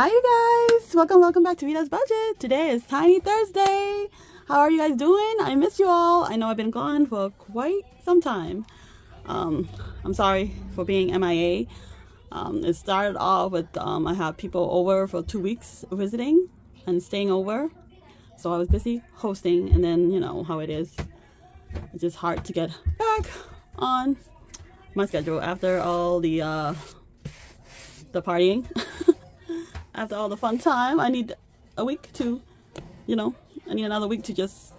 Hi you guys! Welcome, welcome back to Vda's Budget. Today is Tiny Thursday. How are you guys doing? I miss you all. I know I've been gone for quite some time. Um, I'm sorry for being MIA. Um, it started off with um, I had people over for two weeks visiting and staying over. So I was busy hosting and then you know how it is. It's just hard to get back on my schedule after all the uh, the partying. after all the fun time, I need a week to, you know, I need another week to just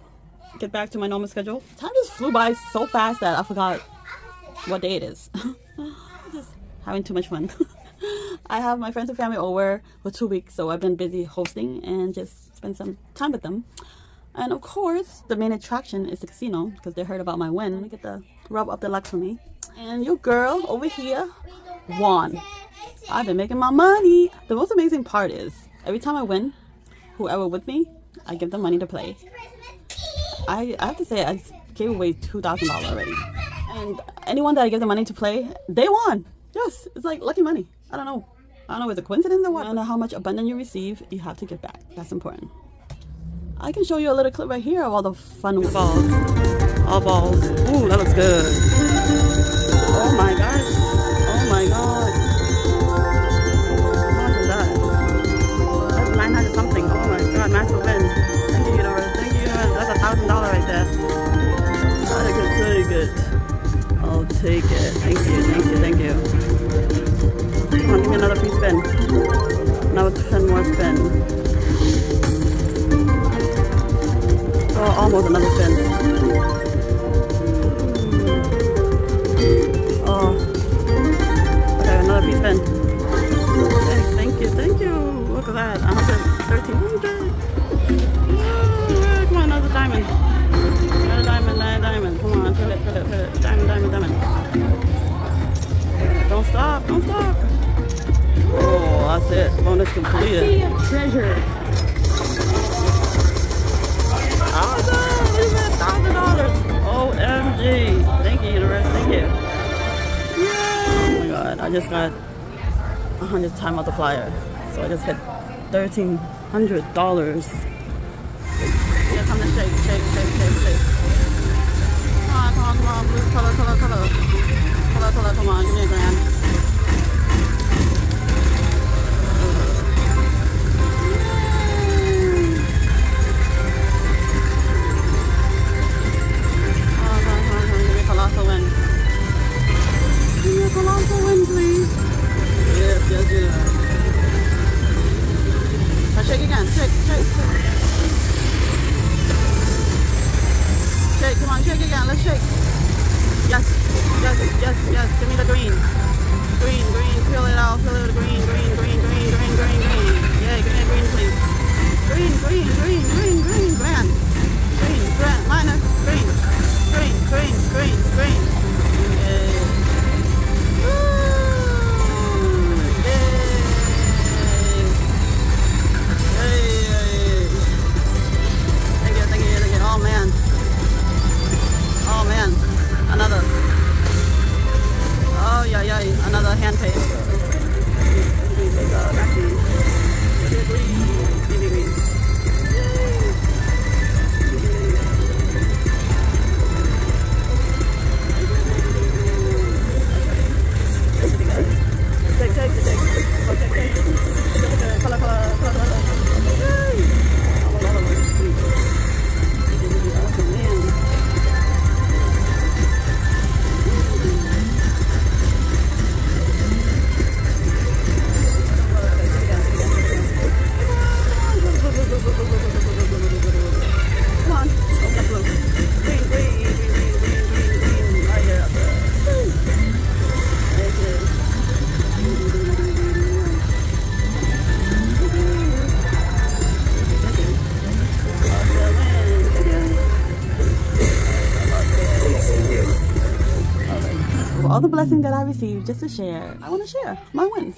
get back to my normal schedule. Time just flew by so fast that I forgot what day it is. just having too much fun. I have my friends and family over for two weeks, so I've been busy hosting and just spend some time with them. And of course, the main attraction is the casino because they heard about my win. Let me get the rub up the luck for me. And your girl over here won. I've been making my money. The most amazing part is every time I win, whoever with me, I give them money to play. I, I have to say, I gave away $2,000 already. And anyone that I give the money to play, they won. Yes, it's like lucky money. I don't know. I don't know if it's a coincidence or what? I don't know how much abundance you receive, you have to give back. That's important. I can show you a little clip right here of all the fun balls. All balls. Ooh, that looks good. Oh my god. Take it. Thank you, thank you, thank you. Come on, give me another free spin. Another 10 more spin. Oh, almost another spin. Hmm. Oh. Okay, another free spin. Okay, thank you, thank you. Look at that. 113. Yeah, come on, another diamond. Another diamond, another diamond. Come on, fill it, fill it, fill it. Diamond, diamond, diamond. Don't stop, don't stop. Oh, that's it. Bonus completed. I see a treasure. thousand dollars. OMG. Thank you, universe. Thank you. Oh my god, I just got a hundred time multiplier. So I just hit thirteen hundred dollars. Shake. Come on, come on, come on, blue color, color, color. Color, color, come on, give me a grand. Colossal win. Give me a colossal win, please. Yes, yes, yes. Now shake again. Shake, shake, shake. Shake, come on, shake again. Let's shake. Yes, yes, yes, yes. Give me the green. Green, green. Fill it out. Fill it green, green, green, green, green, green, green. Yeah, give me a green, please. Green, green, green, green, green. Grand. Green, grand. Minus. Green green, green, green, green. Yay. Blessings that I received just to share. I want to share my wins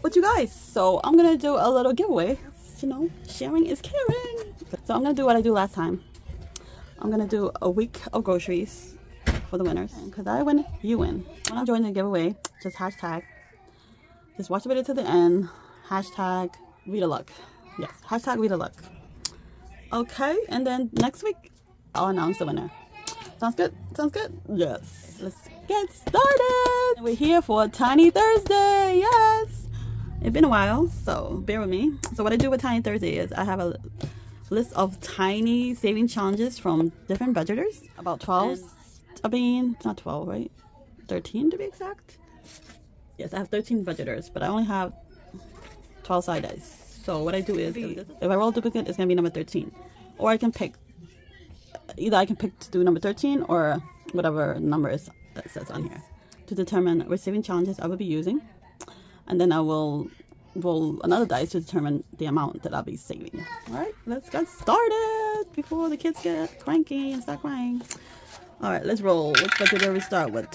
with you guys. So I'm going to do a little giveaway. You know, sharing is caring. So I'm going to do what I do last time. I'm going to do a week of groceries for the winners. Because I win, you win. When I'm the giveaway, just hashtag. Just watch the video to the end. Hashtag Vda Luck. Yes, hashtag Vda Luck. Okay, and then next week I'll announce the winner. Sounds good? Sounds good? Yes. Let's get started. We're here for Tiny Thursday. Yes. It's been a while, so bear with me. So what I do with Tiny Thursday is I have a list of tiny saving challenges from different budgeters. About 12. I mean, not 12, right? 13 to be exact. Yes, I have 13 budgeters, but I only have 12 side dice. So what I do is, if I roll a duplicate, it's going to be number 13. Or I can pick either I can pick to do number 13 or whatever number is that says on here to determine receiving challenges I will be using. And then I will roll another dice to determine the amount that I'll be saving. Alright, let's get started before the kids get cranky and start crying. Alright, let's roll. Which budget do we start with?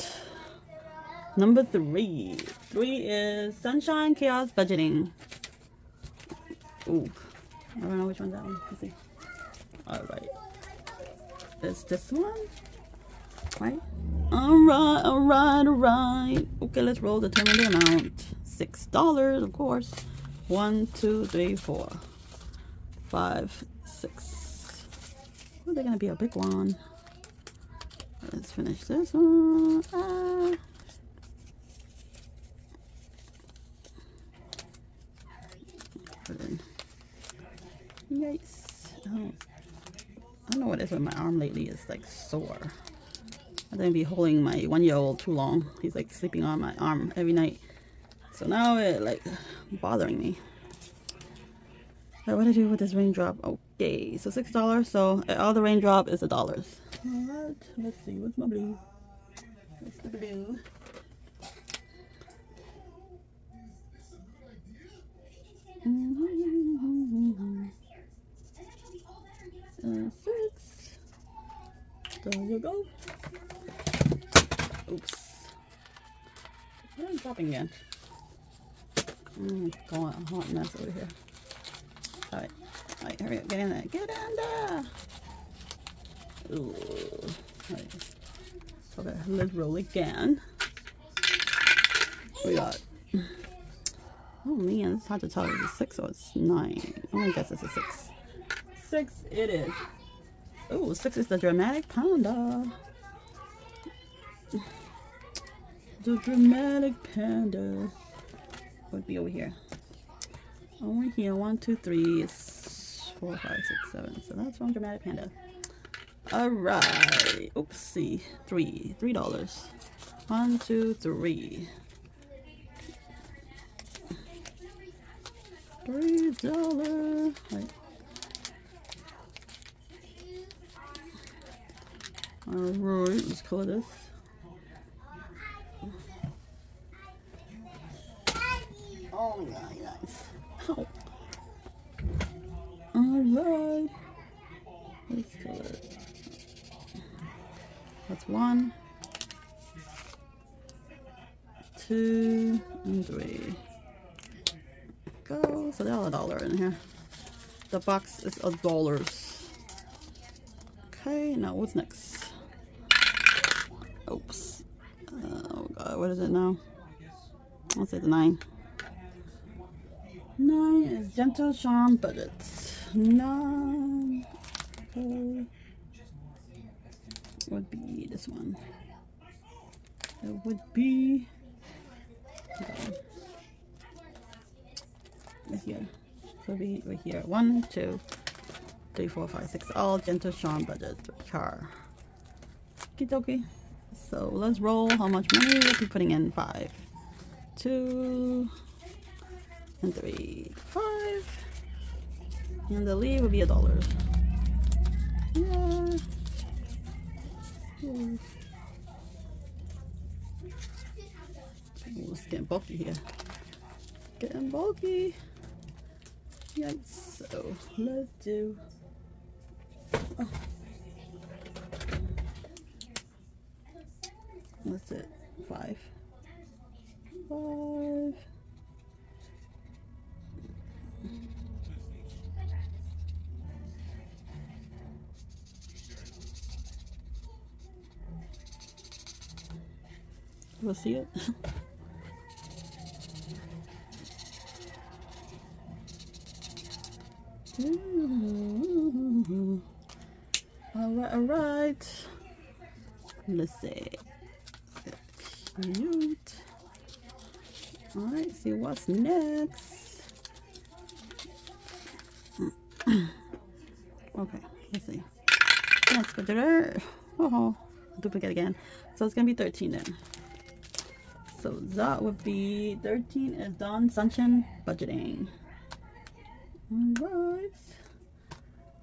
Number three. Three is Sunshine Chaos Budgeting. Ooh, I don't know which that one. Let's see. Alright is this one right all right all right all right okay let's roll determine the amount six dollars of course one two three four five six oh they're gonna be a big one let's finish this one ah. Yikes. Oh. I don't know what is with my arm lately. It's like sore. I didn't be holding my one-year-old too long. He's like sleeping on my arm every night. So now it like bothering me. Right, what do I do with this raindrop? Okay, so six dollars. So all the raindrop is a dollars. Alright, let's see. What's my blue? What's the blue? Mm -hmm. uh, there you go. Oops. What am I dropping again? Mm, going a hot mess over here. Alright. Alright, hurry up. Get in there. Get in there. Ooh. Right. Okay, let's roll again. We got. Oh man, it's hard to tell. Is it six or it's nine? I guess it's a six. Six it is. Oh, six is the dramatic panda. The dramatic panda would be over here. Over here, one, two, three, four, five, six, seven. So that's one dramatic panda. All right. Oopsie. Three. Three dollars. One, two, three. Three dollars. Right. Alright, let's color this. Oh, yeah, nice. Oh. Alright. Let's color it. That's one, two, and three. Go. So they're all a dollar in here. The box is a dollars. Okay, now what's next? Oops. Oh god, what is it now? I'll say the nine. Nine is Gentle Charm Budgets. Nine okay. would be this one. It would be right here. So be right here. One, two, three, four, five, six. All Gentle Charm Budgets. Char. Okie. So let's roll how much money be putting in. Five, two, and three, five. And the lead will be a dollar. Yeah. It's getting bulky here. Getting bulky. Yikes. So let's do. Oh. What's it? Five. Five. We'll see it. All right, all right. Let's see. Cute. All right, see what's next. okay, let's see. Next budgeter. Oh, duplicate again. So it's gonna be 13 then. So that would be 13 is Dawn Sunshine budgeting. Alright.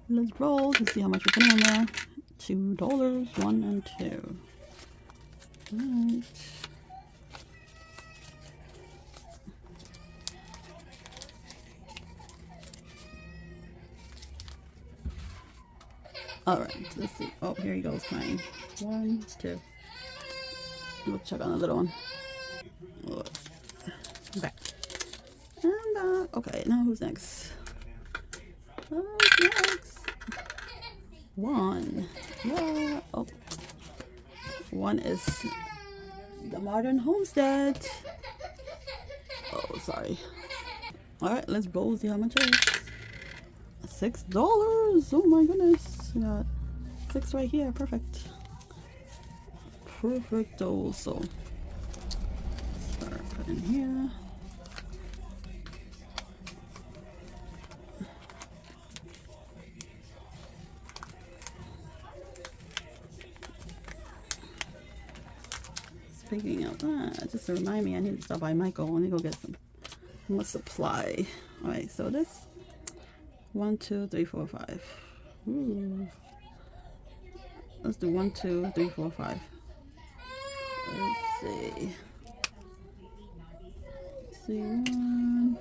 Let's roll to see how much we're putting in there. Two dollars, one and two. Alright. Alright, let's see. Oh, here he goes crying. One, two. We'll check on the little one. Okay. And uh, okay, now who's next? Who's next? One. Yeah. Oh. One is the modern homestead. Oh, sorry. All right, let's roll. See how much it is. Six dollars. Oh my goodness. We got six right here. Perfect. Perfect. Also. Start putting here. Ah, that, just to remind me, I need to stop by Michael. Let me go get some more supply. All right, so this one, two, three, four, five. Ooh. Let's do one, two, three, four, five. Let's see. Let's see one.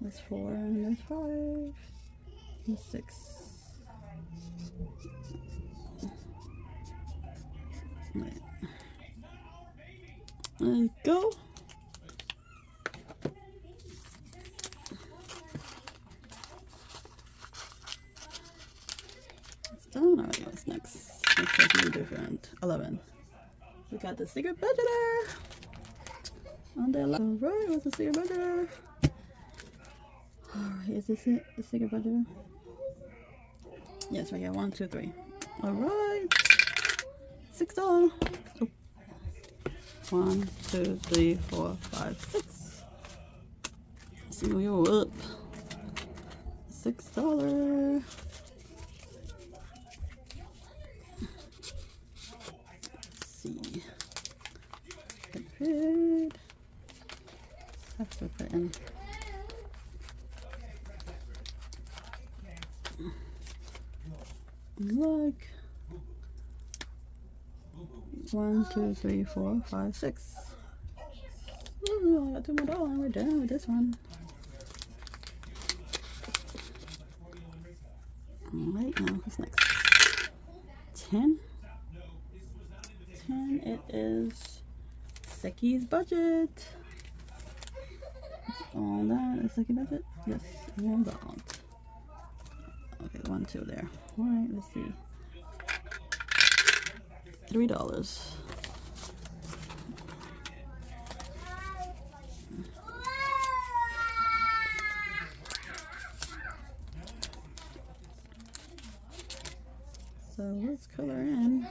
That's four and there's five six. Right. There go. It's done. What's next? Next something different. 11. We got the secret budgeter. On the 11. Alright, what's the secret budgeter? Alright, is this it? The secret budgeter? Yes, right here. One, two, three. Alright. Six dollars. Oh. One, two, three, four, five, six. See where you're up. Six dollars. see. Good. Have to put in. Look. One, two, three, four, five, six. Ooh, I got two more dollars and we're done with this one. Alright, now who's next? Ten. Ten, it is Seki's budget. All that is Seki budget? Yes, hold on. Okay, one, two there. Alright, let's see. Three dollars. So let's color in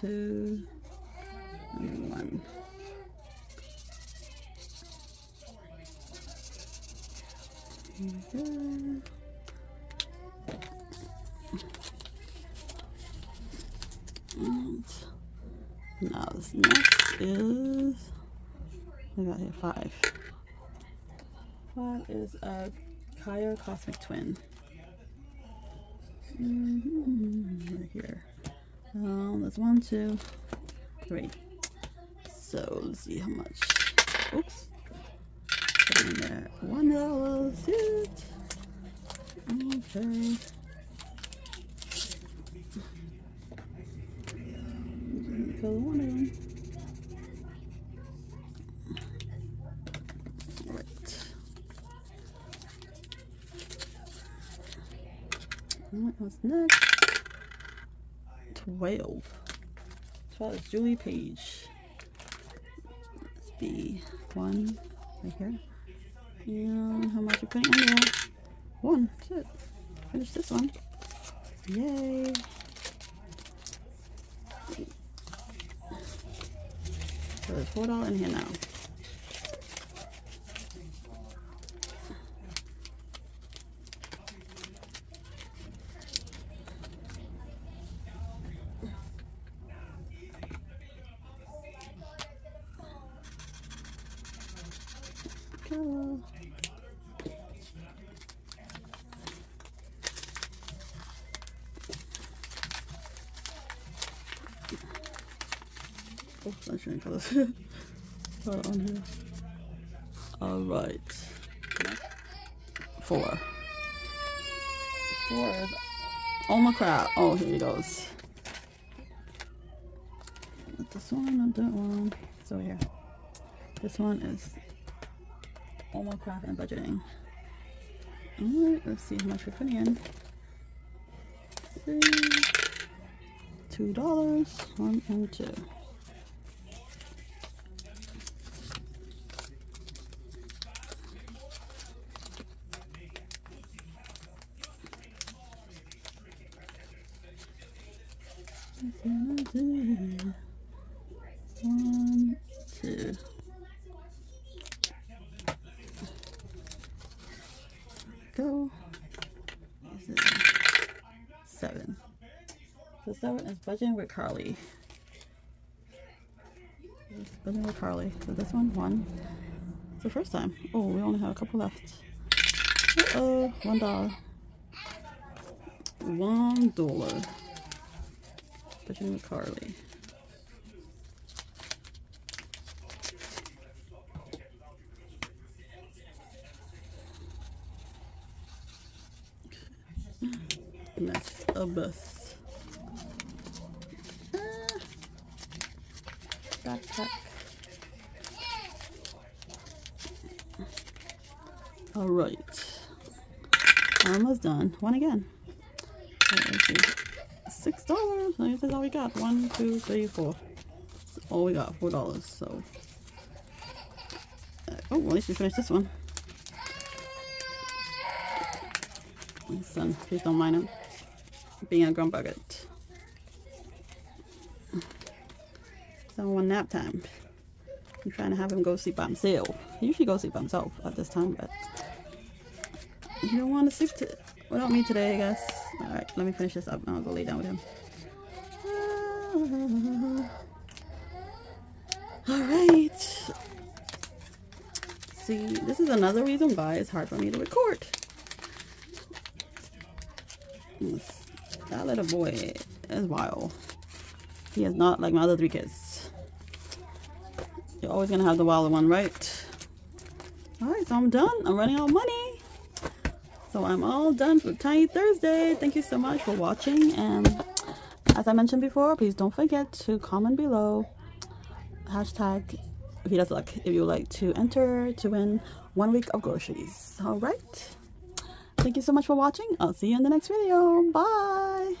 two and one. Now this next is I got here five. Five is a Kaya Cosmic Twin. Mm -hmm, right here. Um, that's one, two, three. So let's see how much. Oops. One dollar. Sit. Okay. One of them. Right. What was next? 12. well as Julie Page. Let's be one right here. And how much you putting in there? One. That's it. Finish this one. Yay. So there's four dollars in here now. Go. Oh, sunshine colors. On. All right. Four. Four oh my crap. Oh, here he goes. Not this one, not that one. So here. This one is Oma Craft and budgeting. Alright, let's see how much we're putting in. Three, two dollars, one and two. One, two. Go. Seven. So seven is budgeting with Carly. Budgeting with Carly. So this one, one. It's the first time. Oh, we only have a couple left. Uh oh, one dollar. One dollar. With Carly. mess a bus. Ah. Backpack. All right. Almost done. One again. Dollars. That's all we got. One, two, three, four. That's all we got. Four dollars. So. Uh, oh, at least we finished this one. My son, please don't mind him being a grump bucket. So one nap time. I'm trying to have him go sleep by himself. He usually goes sleep by himself at this time, but he don't want to sleep without me today, I guess. Alright, let me finish this up and I'll go lay down with him. Alright. See, this is another reason why it's hard for me to record. That little boy is wild. He is not like my other three kids. You're always gonna have the wilder one, right? Alright, so I'm done. I'm running out of money. So I'm all done for Tiny Thursday. Thank you so much for watching. And as I mentioned before, please don't forget to comment below. Hashtag Vda's Luck if you like to enter to win one week of groceries. Alright. Thank you so much for watching. I'll see you in the next video. Bye.